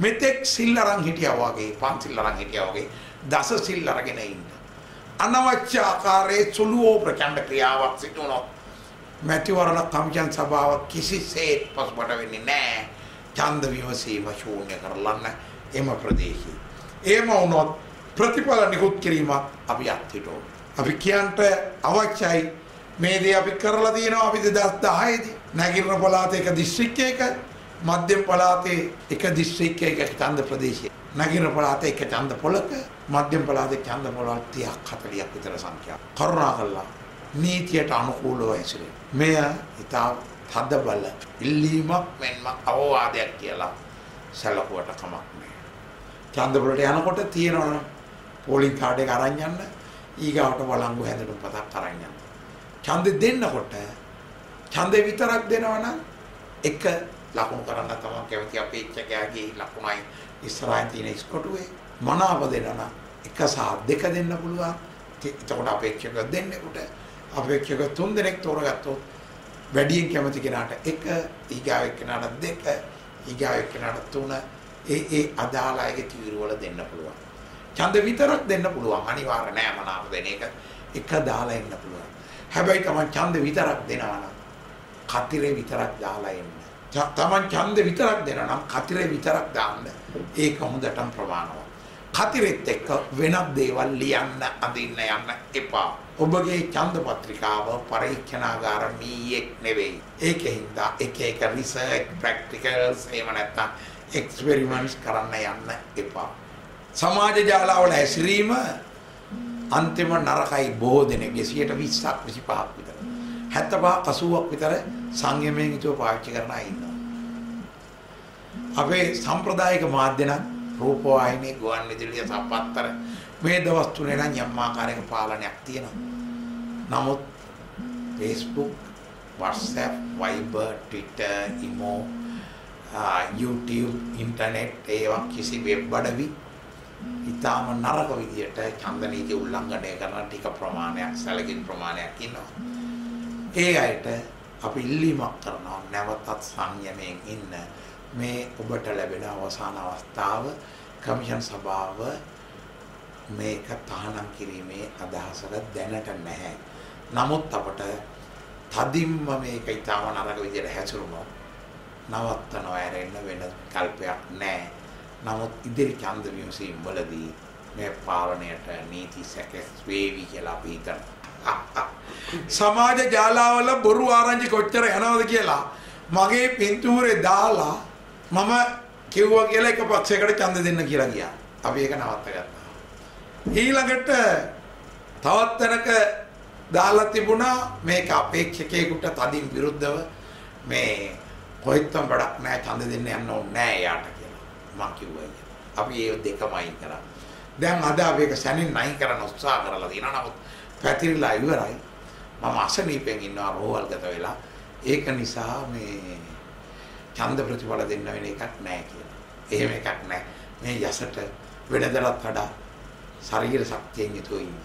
මෙතෙක් සිල් අරන් හිටියා වගේ පන්සිල් අරන් හිටියා වගේ දස සිල් අරගෙන ඉන්න. අනවශ්‍ය ආකාරයේ සුළුවෝ ප්‍රචණ්ඩ ක්‍රියාවක් සිදුනොත් මැතිවරණ කමිෂන් සභාව කිසිසේත් පසුබට වෙන්නේ නැහැ. ඡන්ද විමසීම ශූන්‍ය කරලන්න එම ප්‍රදේශයේ. එහෙම වුණොත් ප්‍රතිඵල නිකුත් කිරීමක් අපි අත්හිටෝ. අපි කියන්ට අවශ්‍යයි මේ දේ අපි කරලා තියෙනවා අපි 2010 දී නැගිටින පළාතේ එක දිස්ත්‍රික්කයක මධ්‍යම පළාතේ එක දිස්ත්‍රික්කයක ඡන්ද ප්‍රදේශයේ නැගිටින පළාතේ එක ඡන්ද පොලක මධ්‍යම පළාතේ ඡන්ද පොළවල් 30ක් 40ක් විතර සංඛ්‍යාව. කරුණාකරලා නීතියට අනුකූලව ඇසිරෙන්න. මෙය ඉතා තද බල ඉල්ලීමක් මෙන්ම අවවාදයක් කියලා සැලකුවට කමක් නෑ. ඡන්ද පොලට යනකොට තියෙනවනම් පෝලිං කාඩ් එක අරන් යන්න ඊගාවට වළංගු හැඳුනුම් පතක් අරන් යන්න. ඡන්දෙ දෙන්නකොට ඡන්දෙ විතරක් දෙනවනම් එක ලකුණු කරන්න තමයි කැමති අපේක්ෂකයාගේ ලකුණයි ඉස්සරහින් තියෙන ඉස්කොටුවේ මනාව දෙනවා එක සහ දෙක දෙන්න පුළුවන්. එතකොට අපේක්ෂක දෙන්නෙකුට අපේක්ෂක තුන් දෙනෙක් තෝරගත්තොත් වැඩියෙන් කැමති කෙනාට එක ඊගාව එක්කෙනාට දෙක ඊගාව එක්කෙනාට තුන ඒ ඒ අදාළ අයගේ තීරුවල දෙන්න පුළුවන්. ඡන්ද විතරක් දෙන්න පුළුවන් අනිවාර්ය නෑ මනාව දෙන එක එක දාලා එන්න පුළුවන්. හැබැයි තමන් ඡන්ද විතරක් දෙනවා නම් කතිරේ විතරක් දාලා එන්න. තමන් ඡන්ද විතරක් දෙනවා නම් කතිරේ විතරක් දාන්න. ඒක හොඳටම ප්‍රමාණවත්. කතිරෙත් එක්ක වෙනත් දේවල් ලියන්න අදින්න යන්න එපා. ඔබගේ ඡන්ද පත්‍රිකාව පරීක්ෂණාගාර මීයක් නෙවෙයි. ඒකෙන්ද එක එක රිසර්ච් ප්‍රැක්ටිකල්ස් එහෙම නැත්නම් එක්ස්පෙරිමන්ට්ස් කරන්න යන්න එපා. සමාජ ජාලාවල හැසිරීම අන්තිම නරකයි බොහෝ දෙනෙක්ගේ 120ක් 25ක් විතර. 75 80ක් විතර සංයමයෙන් යුතුව පාවිච්චි කරන අය ඉන්නවා. අපේ සම්ප්‍රදායික මාධ්‍ය නම් රූපවාහිනී ගුවන් විදුලිය සපත්තර මේ දවස් තුනේ නම් යම් ආකාරයක පාලනයක් තියෙනවා. නමුත් Facebook, WhatsApp, Viber, Twitter, Imo, YouTube, internet ඒවා කිසි වෙබ් අඩවි ඊටාම නරක විදියට ඡන්ද නීති උල්ලංඝනය කරන ටික ප්‍රමාණයක් සැලකින් ප්‍රමාණයක් ඉන්නවා. ඒ අයට අපි ඉල්ලීමක් කරනවා නැවතත් සංයමයෙන් ඉන්න මේ ඔබට ලැබෙන අවසාන අවස්ථාව කමිෂන් සභාව මේක තහනම් කිරීමේ අදහසක දැනට නැහැ. නමුත් අපට තදින්ම මේක ඊටාම නරක විදියට හැසිරුණොත් නවත්තනවා ඇරෙන්න වෙන කල්පයක් නැහැ. නමුත් ඉදිරි ඡන්ද විමසීම් වලදී මේ පාලනයට නීති සැකස් වේවි කියලා අපි හිතනවා. සමාජ ජාලාවල බොරු ආරංචි කොච්චර යනවද කියලා මගේ පින්තූරේ දාලා මම කිව්වා කියලා එක පක්ෂයකට ඡන්ද දෙන්න කියලා ගියා. අපි ඒක නවත්ත ගත්තා. ඊළඟට තවත් තැනක දාලා තිබුණා මේක අපේක්ෂකයෙකුට තදින් විරුද්ධව මේ කොහෙත්ම වැඩක් නැහැ ඡන්ද දෙන්න යන්න ඕනේ නැහැ යාට කියලා. මං කිව්වා ඒක. අපි ඒ දෙකමයි කරා. දැන් අද අපි ඒක සැනින් නැයි කරන්න උත්සාහ කරලා තියෙනවා. නමුත් පැතිරිලා ඉවරයි. මම අසනීපෙන් ඉන්නවා රෝහල්ගත වෙලා. ඒක නිසා මේ ඡන්ද ප්‍රතිඵල දෙන්න වෙන එකක් නැහැ කියලා. එහෙම එකක් නැහැ. මේ යසට වෙනදටත් වඩා ශරීර ශක්තියෙන් යුතුව ඉන්න.